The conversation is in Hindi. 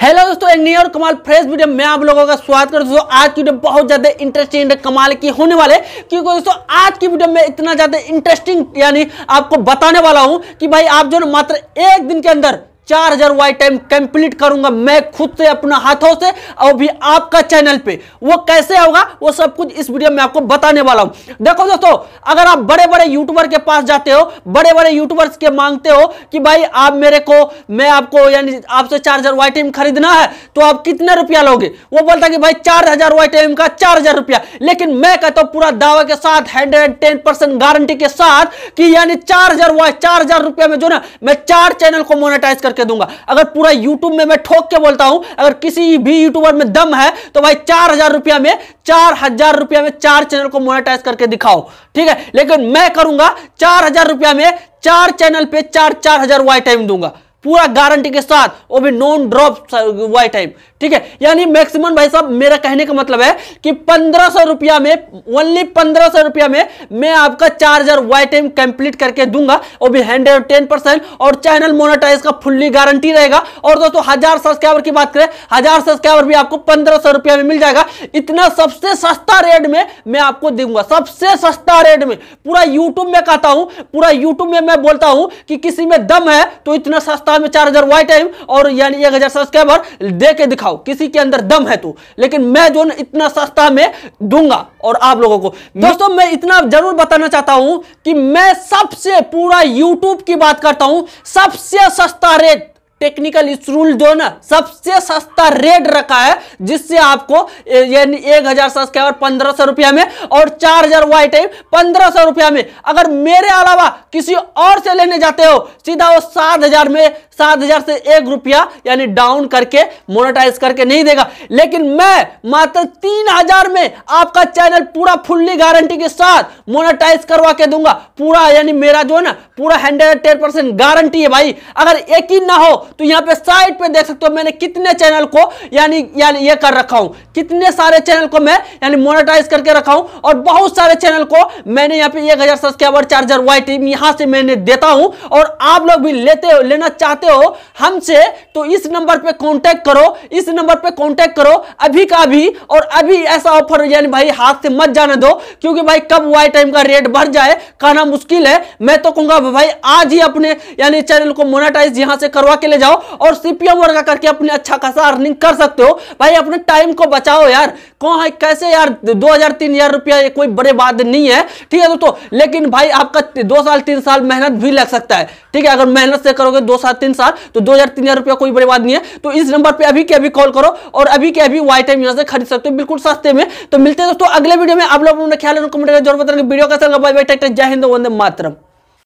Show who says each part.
Speaker 1: हेलो दोस्तों, एक नियर कमाल फ्रेश वीडियो में आप लोगों का स्वागत करता हूँ। दोस्तों, आज की वीडियो बहुत ज़्यादा इंटरेस्टिंग कमाल की होने वाले क्योंकि दोस्तों, आज की वीडियो में इतना ज़्यादा इंटरेस्टिंग यानी आपको बताने वाला हूँ कि भाई आप जो मात्र एक दिन के अंदर चार हज़ार वाई टाइम कंप्लीट करूँगा मैं खुद से अपना हाथों से और भी आपका चैनल पे। वो कैसे होगा, वो सब कुछ इस वीडियो में आपको बताने वाला हूँ। देखो दोस्तों, अगर आप बड़े बड़े यूट्यूबर के पास जाते हो बड़े बड़े यूट्यूबर्स के मांगते हो कि भाई आप मेरे को, मैं आपको यानी आपसे चार हज़ार वाई टाइम खरीदना है तो आप कितने रुपया लोगे? वो बोलता कि भाई चार हज़ार वाई टाइम का चार हज़ार रुपया। लेकिन मैं कहता हूँ, पूरा दावा के साथ हंड्रेड टेन परसेंट गारंटी के साथ कि यानी चार हज़ार चार हज़ार रुपया में जो ना, मैं चार चैनल को मोनेटाइज कर करके दूँगा। अगर पूरा यूट्यूब में मैं ठोक के बोलता हूँ, अगर किसी भी यूट्यूबर में दम है तो भाई चार हज़ार रुपया में, चार हज़ार रुपया में चार चैनल को मोनेटाइज करके दिखाओ, ठीक है? लेकिन मैं करूँगा, चार हज़ार रुपया में चार चैनल पे चार चार हज़ार वाई टाइम दूँगा। पूरा गारंटी के साथ, वो भी नॉन ड्रॉप वाई टाइम ठीक है? यानी मैक्सिमम भाई साहब, मेरा कहने का मतलब है कि पंद्रह सौ रुपया में ओनली पंद्रह सौ रुपया में मैं आपका चार हज़ार वाई टाइम कंप्लीट करके दूँगा, वो भी हंड्रेड टेन परसेंट और चैनल मोनेटाइज का फुल्ली गारंटी रहेगा। और दोस्तों, हज़ार सब्सक्राइबर की बात करें, हज़ार सब्सक्राइबर भी आपको पंद्रह सौ रुपया में मिल जाएगा। इतना सबसे सस्ता रेट में मैं आपको दूँगा, सबसे सस्ता रेट में। पूरा यूट्यूब में कहता हूँ, पूरा यूट्यूब में मैं बोलता हूँ कि किसी में दम है तो इतना सस्ता में चार हज़ार वाई टाइम और यानी एक हज़ार सब्सक्राइबर दे के दिखाओ किसी के अंदर दम है तो। लेकिन मैं जो इतना सस्ता में दूँगा और आप लोगों को। दोस्तों मैं इतना ज़रूर बताना चाहता हूँ कि मैं सबसे पूरा यूट्यूब की बात करता हूँ सबसे सस्ता रेट टेक्निकल इस रूल जो ना सबसे सस्ता रेट रखा है जिससे आपको यानी एक हज़ार सब्सक्राइबर पंद्रह सौ रुपया में और चार हज़ार वाई टाइम पंद्रह सौ रुपया में। अगर मेरे अलावा किसी और से लेने जाते हो सीधा वो सात हज़ार में सात हज़ार से एक रुपया, यानी डाउन करके मोनेटाइज करके नहीं देगा। लेकिन मैं मात्र तीन हज़ार में आपका चैनल पूरा फुल्ली गारंटी के साथ मोनेटाइज करवा के दूँगा। पूरा, यानी मेरा जो है ना, पूरा हंड्रेड टेन परसेंट गारंटी है भाई। अगर यकीन ना हो तो यहाँ पे साइड पे देख सकते हो मैंने कितने चैनल को, यानी यानी ये कर रखा हूँ। कितने सारे चैनल को मैं, यानी मोनेटाइज करके रखा हूँ, और बहुत सारे चैनल को मैंने यहाँ पे एक हज़ार सब्सक्राइबर चार्जर वाई टीम यहाँ से मैंने देता हूँ, और आप लोग भी लेते, लेना चाहते हो हमसे तो इस नंबर पे कॉन्टेक्ट करो, इस नंबर पे कॉन्टेक्ट करो, अभी का अभी, और अभी ऐसा ऑफ़र यानी भाई हाथ से मत जाने दो, क्योंकि भाई कब वाई टाइम का रेट बढ़ जाए, कहना मुश्किल है। मैं तो कहूँगा, भाई आज ही अपने, यानी चैनल को मोनेटाइज यहाँ से करवा के ले जाओ, और सीपीएम वर्क करके अपने अच्छा खासा अर्निंग कर सकते हो। भाई अपने टाइम को बचाओ यार। कौन है, कैसे यार, दो हज़ार रुपया ये कोई बड़े बात नहीं है, ठीक है दोस्तों? लेकिन भाई आपका दो साल, तीन साल मेहनत भी लग सकता है, ठीक है? अगर मेहनत से करोगे, दो साल, तीन साल तो दो हज़ार तीन हज़ार रुपया कोई बड़ी बात नहीं है। तो इस नंबर पर अभी के अभी कॉल करो और अभी के अभी वाई टाइम यहाँ से खरीद सकते हो, बिल्कुल सस्ते में। तो मिलते हैं दोस्तों, अगले वीडियो में आप लोग ने ख्याल बताएँगे वीडियो कैसा लगा। बाय बाय जय हिंद, वंदे मातरम।